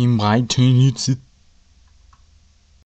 Im Reiten nützt